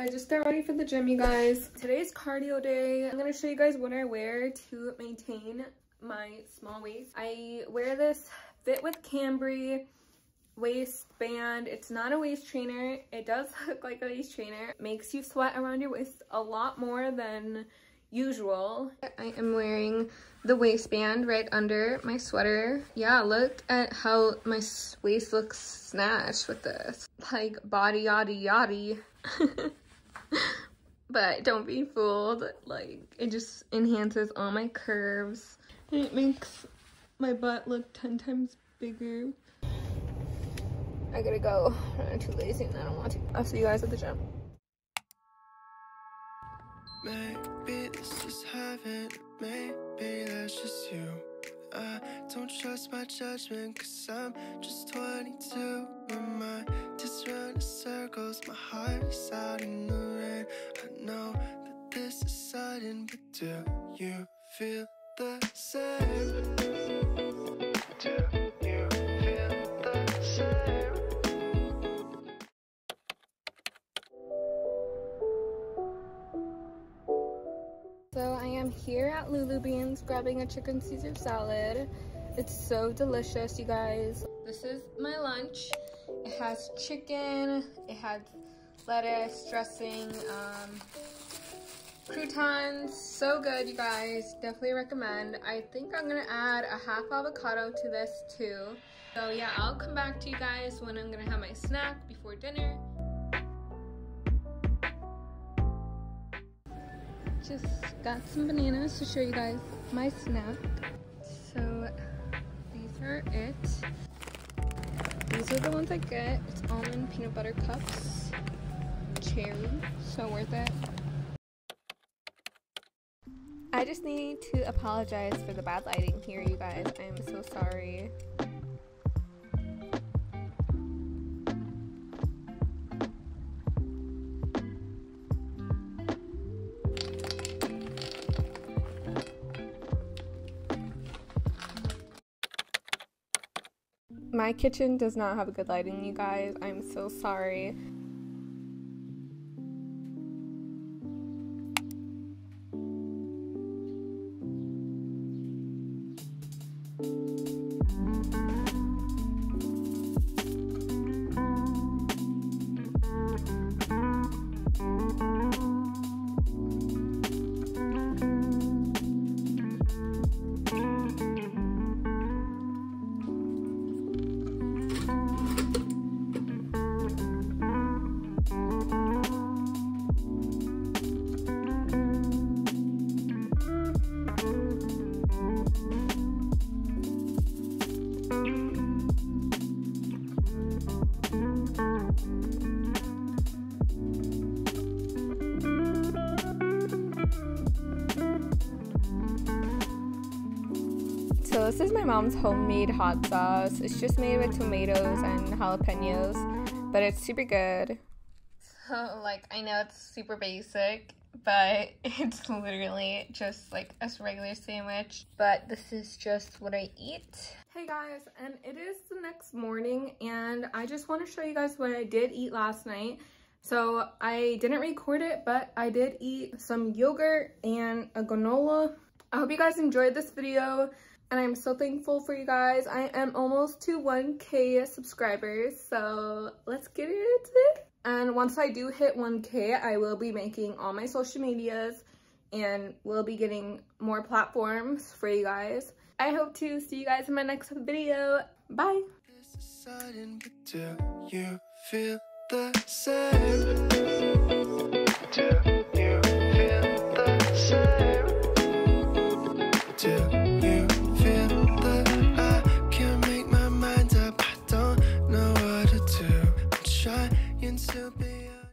I just got ready for the gym, you guys. Today's cardio day. I'm gonna show you guys what I wear to maintain my small waist. I wear this Fit with Cambry waistband. It's not a waist trainer. It does look like a waist trainer. Makes you sweat around your waist a lot more than usual. I am wearing the waistband right under my sweater. Yeah, look at how my waist looks snatched with this. Like body yaddy yaddy. but don't be fooled. Like it just enhances all my curves. And it makes my butt look 10 times bigger. I gotta go. I'm too lazy and I don't want to. I'll see you guys at the gym. Maybe this is heaven, maybe that's just you. I don't trust my judgment cause I'm just 22 My mind just running circles, my heart is out in the rain I know that this is sudden, but do you feel the same? Here at Lulu Beans grabbing a chicken Caesar salad. It's so delicious, you guys. This is my lunch. It has chicken, it has lettuce, dressing, um, croutons. So good, you guys. Definitely recommend. I think I'm gonna add a half avocado to this too. So yeah, I'll come back to you guys when I'm gonna have my snack before dinner. Just got some bananas to show you guys my snack. So these are it. These are the ones I get. It's almond peanut butter cups. Cherry, so worth it. I just need to apologize for the bad lighting here, you guys. I am so sorry. My kitchen does not have a good lighting, you guys. I'm so sorry. So this is my mom's homemade hot sauce. It's just made with tomatoes and jalapenos, but it's super good. So like I know it's super basic, but it's literally just like a regular sandwich. But this is just what I eat. Hey guys, and it is the next morning and I just want to show you guys what I did eat last night. So I didn't record it, but I did eat some yogurt and a granola. I hope you guys enjoyed this video and I'm so thankful for you guys. I am almost to 1k subscribers, so let's get into it. And once I do hit 1k, I will be making all my social medias and we'll be getting more platforms for you guys. I hope to see you guys in my next video. Bye! do you feel the same?